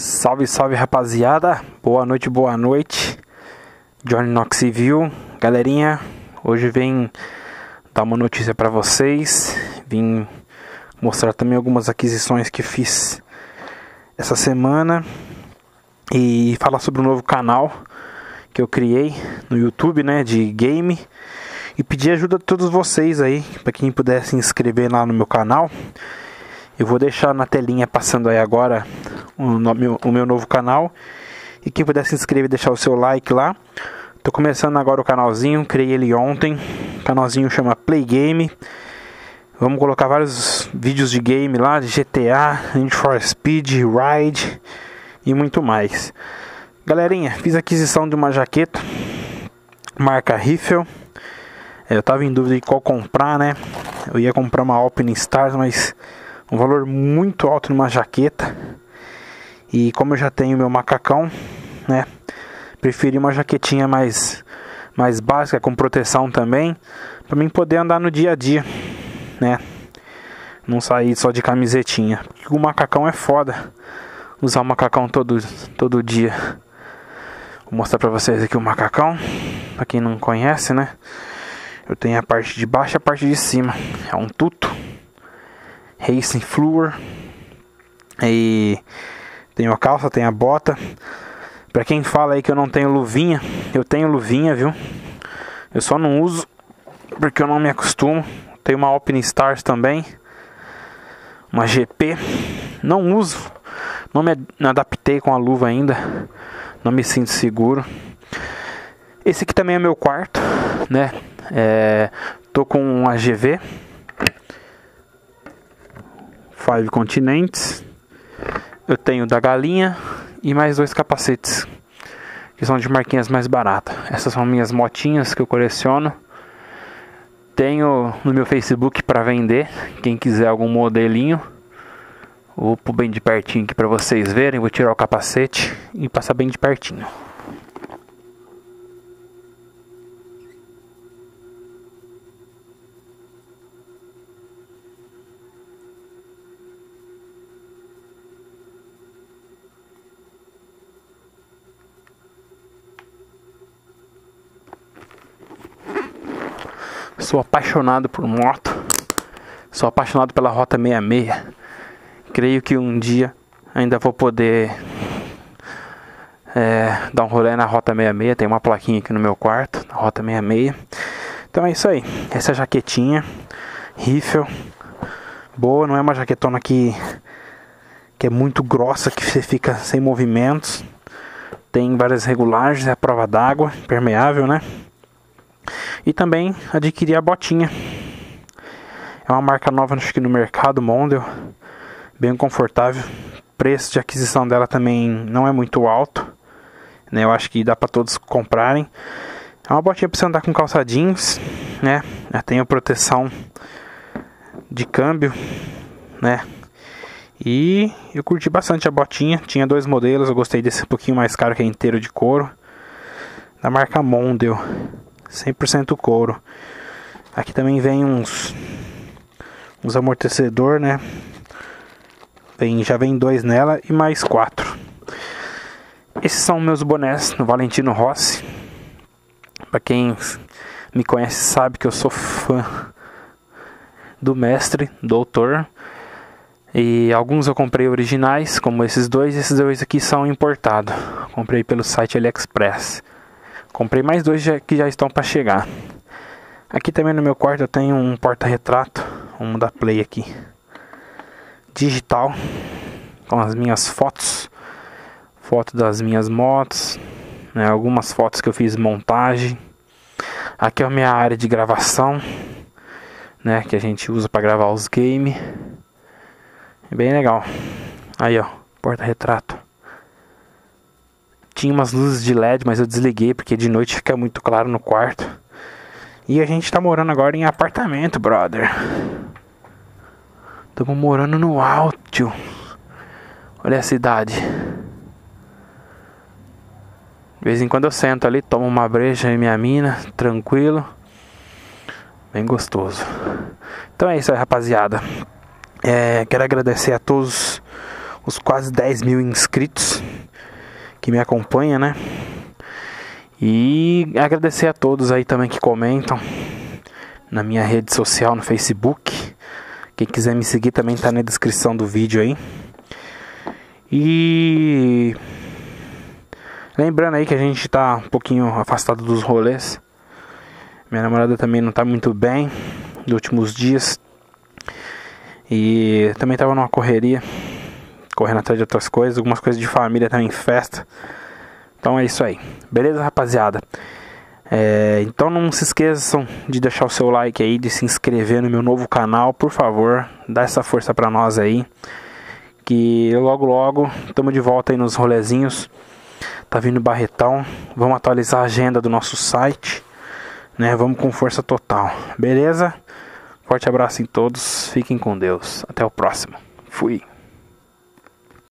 Salve, salve rapaziada, boa noite, boa noite. Johnny Knox Civil, galerinha. Hoje vem dar uma notícia para vocês. Vim mostrar também algumas aquisições que fiz essa semana e falar sobre um novo canal que eu criei no YouTube, né, de game. E pedir ajuda de todos vocês aí, para quem puder se inscrever lá no meu canal. Eu vou deixar na telinha passando aí agora o, meu, o meu novo canal. E quem puder se inscrever e deixar o seu like lá. Tô começando agora o canalzinho, criei ele ontem. O canalzinho chama Play Game. Vamos colocar vários vídeos de game lá, de GTA, Need for Speed, Ride e muito mais. Galerinha, fiz aquisição de uma jaqueta marca Riffle. É, eu tava em dúvida de qual comprar, né? Eu ia comprar uma Alpine Stars, mas um valor muito alto numa jaqueta. E como eu já tenho meu macacão, né? Preferi uma jaquetinha mais mais básica com proteção também, para mim poder andar no dia a dia, né? Não sair só de camisetinha. Porque o macacão é foda. Usar o macacão todo todo dia. Vou mostrar para vocês aqui o macacão, para quem não conhece, né? Eu tenho a parte de baixo e a parte de cima. É um tuto. Racing Fluor. E tem a calça, tem a bota. Pra quem fala aí que eu não tenho luvinha, eu tenho luvinha, viu? Eu só não uso porque eu não me acostumo. Tenho uma Alpine Stars também. Uma GP. Não uso. Não me adaptei com a luva ainda. Não me sinto seguro. Esse aqui também é meu quarto, né? É, tô com um AGV. Five Continentes. Eu tenho da galinha e mais dois capacetes que são de marquinhas mais baratas. Essas são minhas motinhas que eu coleciono. Tenho no meu Facebook para vender, quem quiser algum modelinho. Vou pôr bem de pertinho aqui para vocês verem. Vou tirar o capacete e passar bem de pertinho. Sou apaixonado por moto. Sou apaixonado pela Rota 66. Creio que um dia ainda vou poder é, dar um rolê na Rota 66. Tem uma plaquinha aqui no meu quarto, na Rota 66. Então é isso aí. Essa jaquetinha, rifle, boa. Não é uma jaquetona que, que é muito grossa, que você fica sem movimentos. Tem várias regulagens, é prova d'água, permeável, né? E também adquiri a botinha. É uma marca nova acho que no mercado, Mondel. Bem confortável. Preço de aquisição dela também não é muito alto. Né? Eu acho que dá para todos comprarem. É uma botinha para você andar com calça jeans, né? Já tem a proteção de câmbio, né? E eu curti bastante a botinha. Tinha dois modelos, eu gostei desse um pouquinho mais caro que é inteiro de couro. Da marca Mondel. 100% couro. Aqui também vem uns uns amortecedor, né? Vem, já vem dois nela e mais quatro. Esses são meus bonés no Valentino Rossi. Para quem me conhece sabe que eu sou fã do mestre, doutor. E alguns eu comprei originais, como esses dois. Esses dois aqui são importados. Comprei pelo site AliExpress. Comprei mais dois que já estão para chegar. Aqui também no meu quarto eu tenho um porta-retrato, um da Play aqui. Digital, com as minhas fotos. Foto das minhas motos, né, algumas fotos que eu fiz montagem. Aqui é a minha área de gravação, né, que a gente usa para gravar os games. É bem legal. Aí, ó, porta-retrato. Tinha umas luzes de LED, mas eu desliguei porque de noite fica muito claro no quarto. E a gente tá morando agora em apartamento, brother. Estamos morando no alto. Olha a cidade. De vez em quando eu sento ali, tomo uma breja e minha mina, tranquilo. Bem gostoso. Então é isso aí, rapaziada. É, quero agradecer a todos os quase 10 mil inscritos que me acompanham, né? E agradecer a todos aí também que comentam na minha rede social no Facebook. Quem quiser me seguir também tá na descrição do vídeo aí. E lembrando aí que a gente tá um pouquinho afastado dos rolês. Minha namorada também não tá muito bem nos últimos dias. E também tava numa correria, correndo atrás de outras coisas, algumas coisas de família também, festa. Então é isso aí. Beleza, rapaziada? É, então não se esqueçam de deixar o seu like aí, de se inscrever no meu novo canal, por favor, dá essa força para nós aí. Que logo logo estamos de volta aí nos rolezinhos. Tá vindo Barretão. Vamos atualizar a agenda do nosso site, né? Vamos com força total. Beleza? Forte abraço em todos. Fiquem com Deus. Até o próximo. Fui.